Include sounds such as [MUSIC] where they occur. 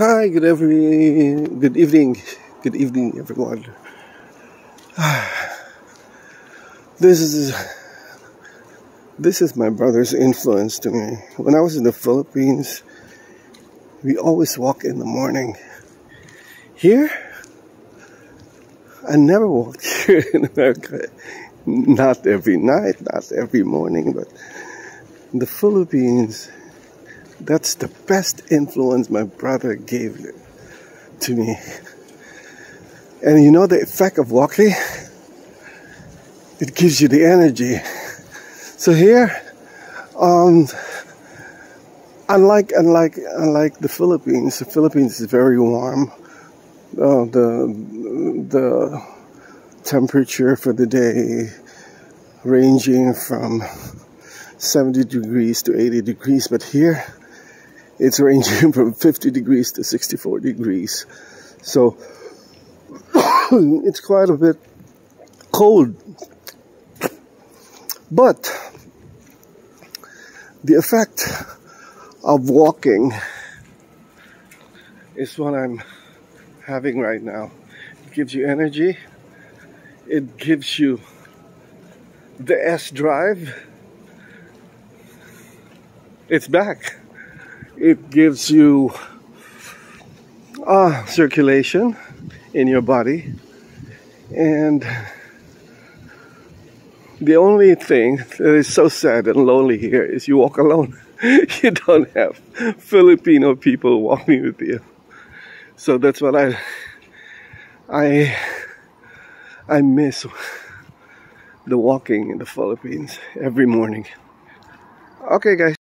Hi, good evening, good evening, good evening, everyone. [SIGHS] This is this is my brother's influence to me. When I was in the Philippines, we always walk in the morning. Here, I never walked [LAUGHS] here in America. Not every night, not every morning, but in the Philippines, that's the best influence my brother gave to me. And you know the effect of walking? It gives you the energy. So here, um, unlike unlike unlike the Philippines, the Philippines is very warm. Uh, the the temperature for the day ranging from 70 degrees to 80 degrees, but here it's ranging [LAUGHS] from 50 degrees to 64 degrees. So [COUGHS] it's quite a bit cold. But the effect of walking is what I'm having right now. It gives you energy, it gives you the S drive. It's back it gives you uh, circulation in your body. And the only thing that is so sad and lonely here is you walk alone. [LAUGHS] You don't have filipino people walking with you. So that's what i i i miss the walking in the philippines every morning. Okay guys